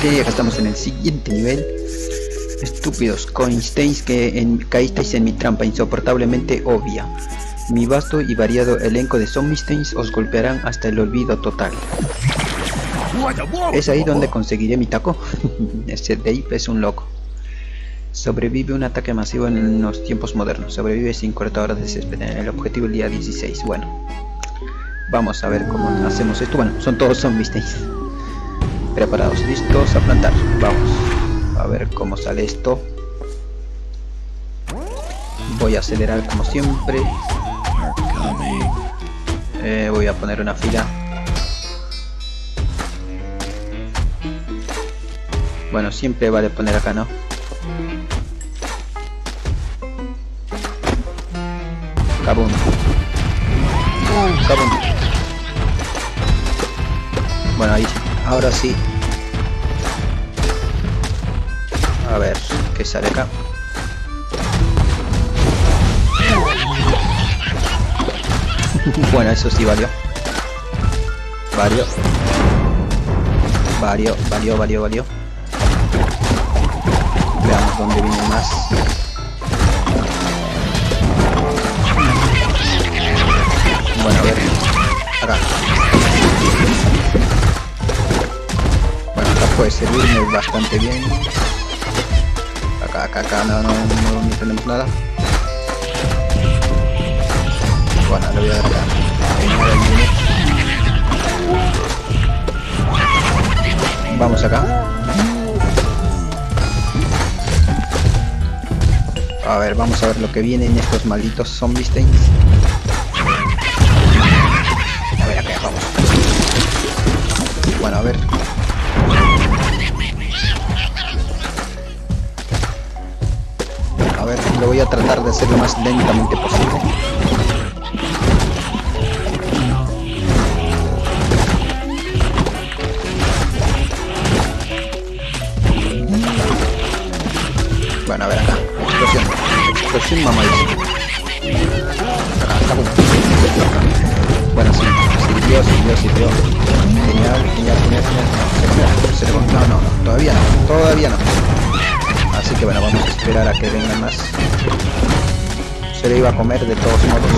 Ok, acá estamos en el siguiente nivel. Estúpidos coinstains que caísteis en mi trampa insoportablemente obvia. Mi vasto y variado elenco de zombiestains os golpearán hasta el olvido total. ¿Es ahí donde conseguiré mi taco? Ese Dave es un loco. Sobrevive un ataque masivo en los tiempos modernos. Sobrevive sin cortadoras de césped el objetivo el día 16. Bueno, vamos a ver cómo hacemos esto. Bueno, son todos zombiestains. Preparados, listos a plantar. Vamos a ver cómo sale esto. Voy a acelerar como siempre. Eh, voy a poner una fila Bueno, siempre vale poner acá, ¿no? Kabum. Kabum. Bueno, ahí, ahora sí. A ver, ¿qué sale acá? bueno, eso sí valió. Valió. Valió, valió, valió, valió. Veamos dónde viene más. Bueno, a ver. Acá. Bueno, acá puede servirme bastante bien. Acá, acá, no, no, no, no tenemos nada. Bueno, le voy a dar acá. Vamos acá. A ver, vamos a ver lo que viene en estos malditos zombie stains. Tratar de hacer lo más lentamente posible. Bueno, a ver acá. Explosión. Explosión mamadísima. Bueno, sí, sirvió, sirvió, sirvió. Genial, genial, genial, genial. Se no, no, no, todavía no, todavía no. Así que bueno, vamos a esperar a que vengan más. Se le iba a comer de todos modos.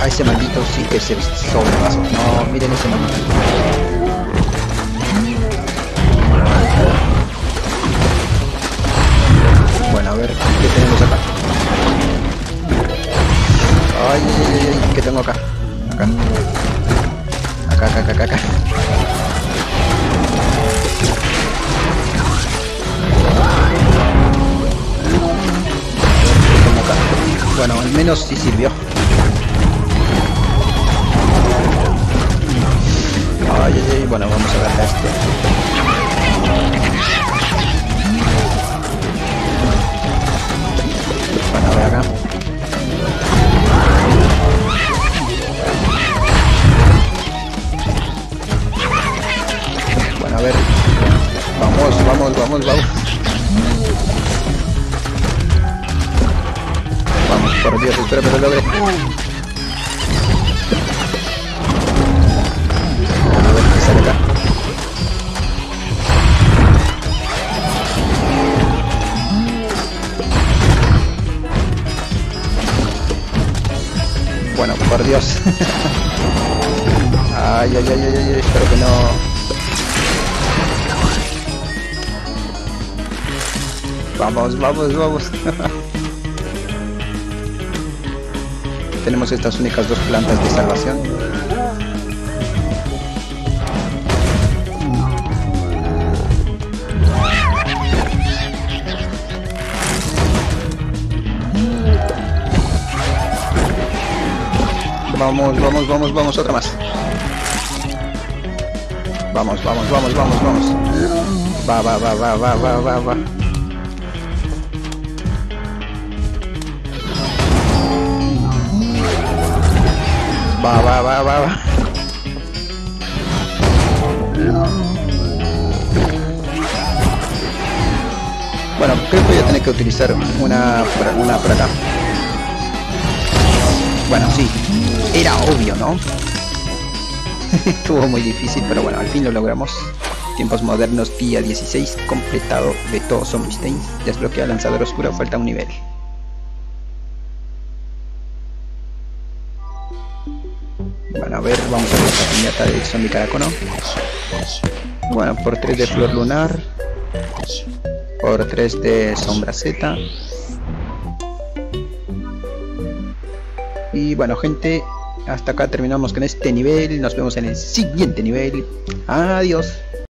A ese maldito sí que se sobrepasó. No, miren ese maldito. Bueno, a ver, ¿qué tenemos acá? Ay, ay, ay, ay, ¿qué tengo acá? Acá. Acá, acá, acá. Bueno, al menos sí sirvió. Ay, ay, ay, bueno, vamos a ver a este. Vamos, vamos, por Dios, espero que lo logre. Bueno, por Dios. ay, ay, ay, ay, ay, espero que no... Vamos, vamos, vamos. Tenemos estas únicas dos plantas de salvación. Vamos, vamos, vamos, vamos, otra más. Vamos, vamos, vamos, vamos, vamos. Va, va, va, va, va, va, va, va. Va, va, va, va, va. Bueno, creo que voy a tener que utilizar una, una para acá. Bueno, sí. Era obvio, ¿no? Estuvo muy difícil, pero bueno, al fin lo logramos. Tiempos modernos, día 16, completado de todos Zombie Stains. Desbloquea lanzador oscuro, falta un nivel. Bueno, a ver, vamos a ver esta piñata de zombie caracono. Bueno, por 3 de flor lunar. Por 3 de sombra Z. Y bueno, gente, hasta acá terminamos con este nivel. Nos vemos en el siguiente nivel. Adiós.